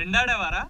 రెండాడేవారా?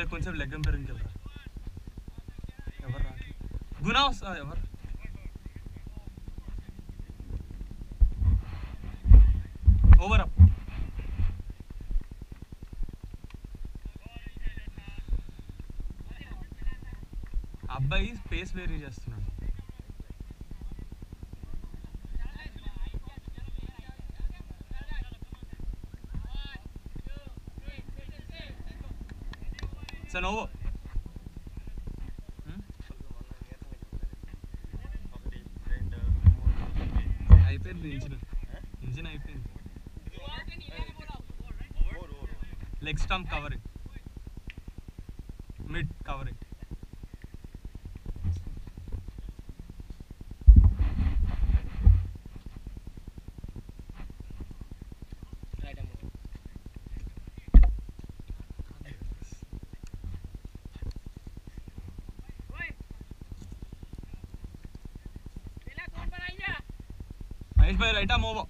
అరే కొంచెం లెగ్గం పెరిగి వెళ్ళరా ఎవరు రా గునా వస్తా ఎవరు? ఓవర్ అప్ అబ్బాయి స్పేస్ వేరీ చేస్తున్నాడు. సార్ నోవో అయిపోయింది ఇంజిన్. ఇంజిన్ అయిపోయింది. Leg stump covering mid covering Maheshbhai રાઈટા મોવો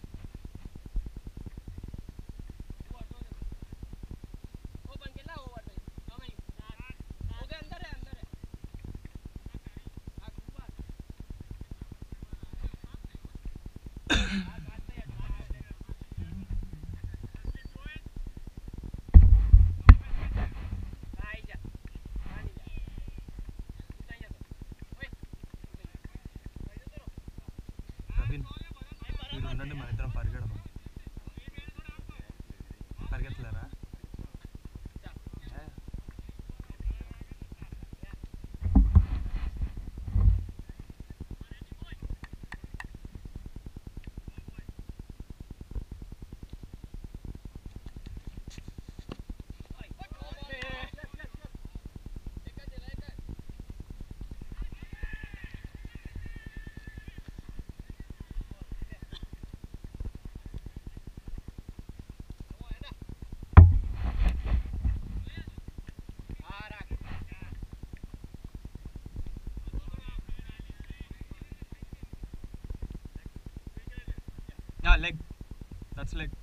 Robin. ప్రవీణ్ మన ఇద్దరం పరిగెడదాం. Yeah, leg. That's leg.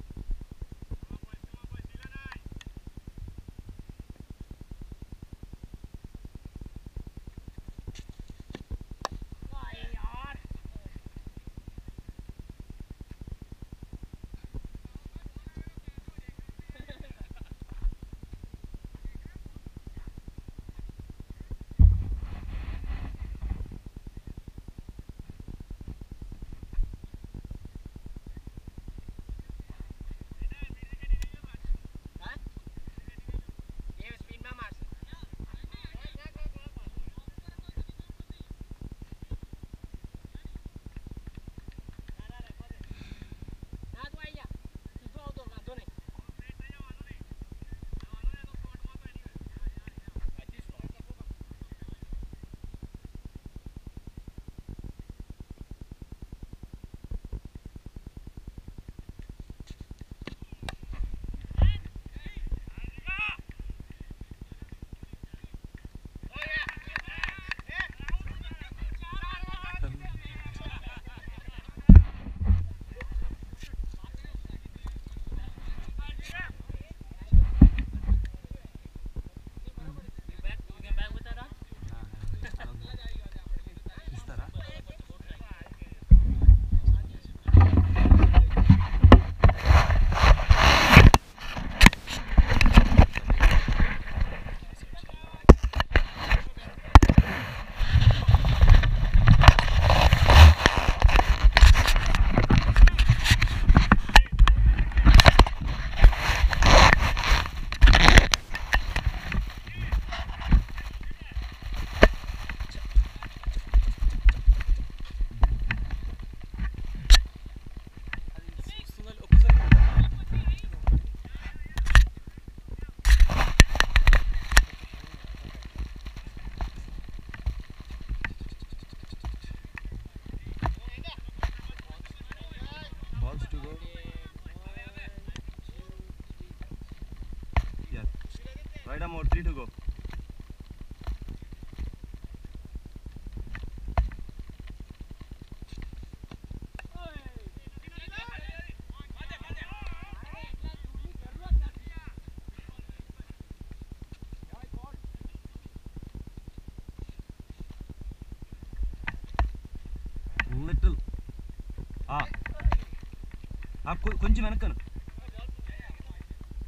కొంచెం వెనక్కను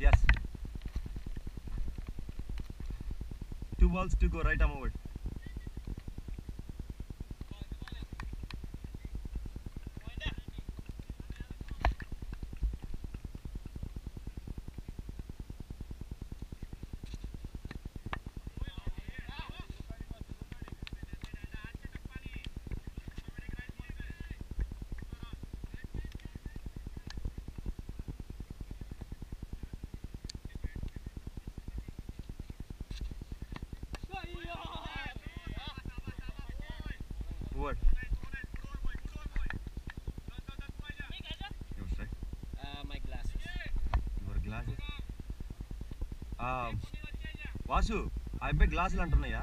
yes two balls to go right అమ్మవర్డ్ Vasu ఆ అబ్బాయి గ్లాసులు అంటున్నాయా?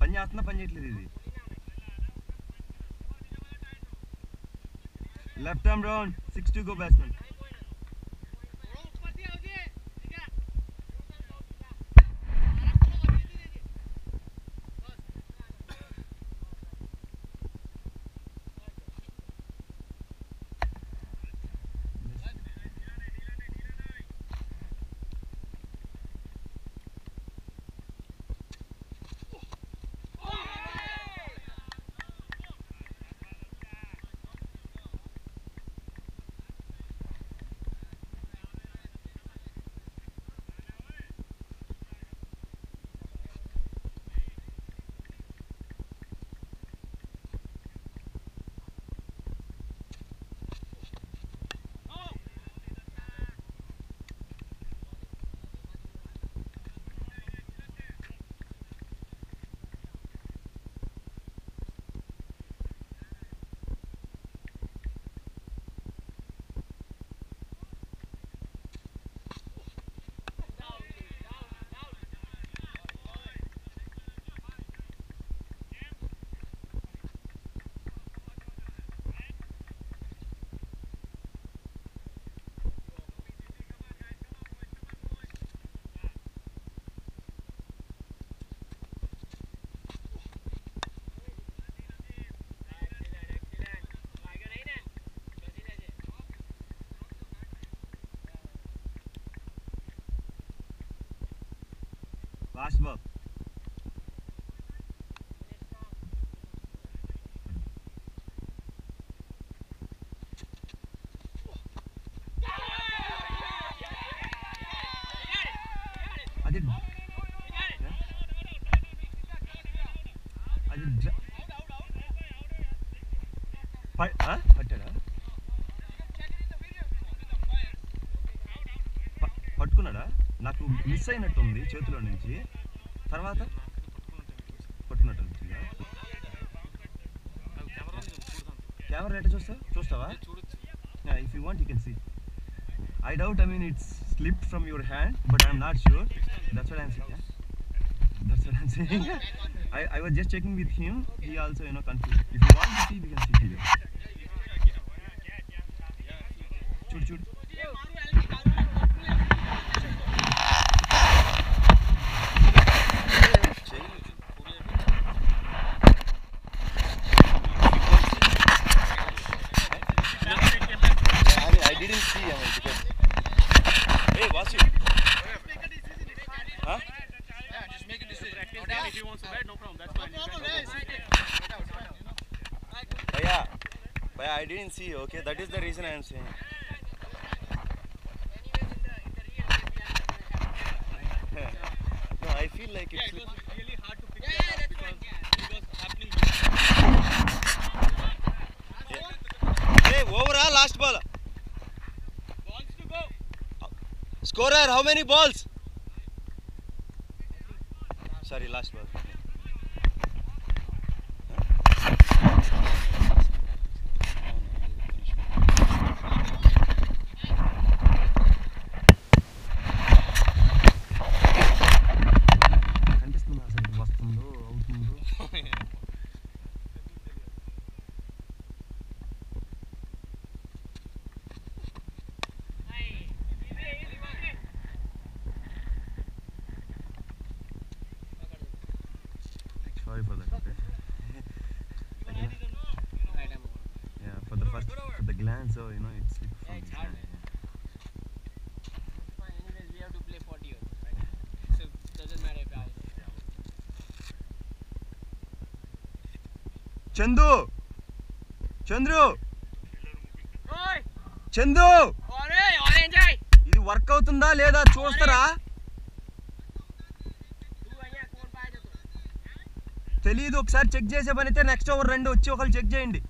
పని చేస్తున్నా పని చేయట్లేదు ఇది. Left arm round six to go batsmen Lash them up. I did. Yeah. I did. Fight, huh? Fight, huh? Miss అయినట్టు ఉంది చేతిలో నుంచి. తర్వాత? పట్టుకున్నట్టు అనిపించిందా కెమెరా ఎట్లా చూస్తావు? చూస్తావా if you want you can see I doubt I mean it's slip from your hand but I'm not sure that's what I'm saying that's what I'm saying I, I was just checking with him. He also, you know, confused. If you want to see, we can see here. చూడు చూడు can see, okay? That is the reason I am saying. no, I feel like it's... Yeah, it was really hard to pick yeah, that up because yeah. it was happening. Yeah. Hey, over ah, last ball. Balls to go. Scorer, how many balls? Sorry, last ball. man, so you know it's. it's yeah, it's hard. Fine, anyways, we have to play 40 also, right? So doesn't matter if I. Chandu, Chandru, Chandu. ఇది work అవుతుందా లేదా చూస్తారా తెలియదు ఒకసారి check చేసే పని అయితే next over రెండు వచ్చి ఒకళ్ళు చెక్ చేయండి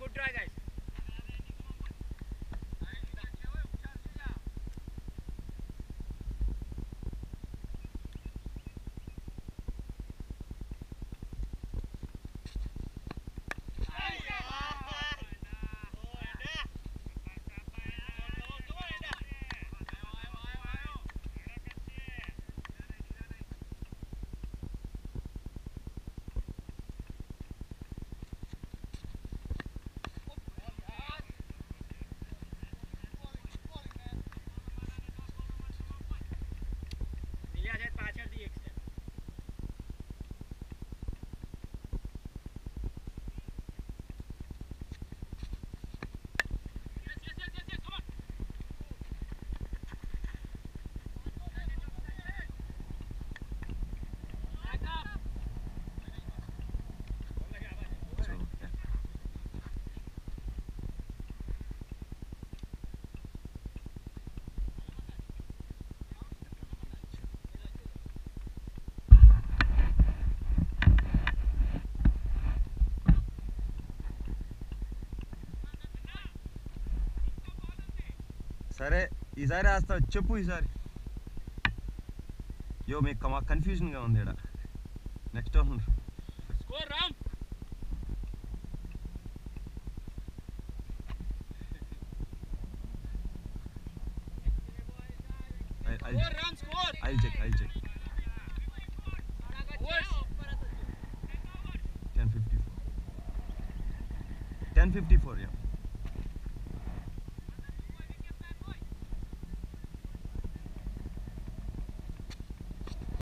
good try, guys. సరే ఈసారి వేస్తావు చెప్పు ఈసారి యో మీకు మాకు కన్ఫ్యూజన్గా ఉంది ఇక్కడ next Score, Ram. I'll, Score, Ram, score. I'll check, I'll check. Overs. 1054. 1054, yeah.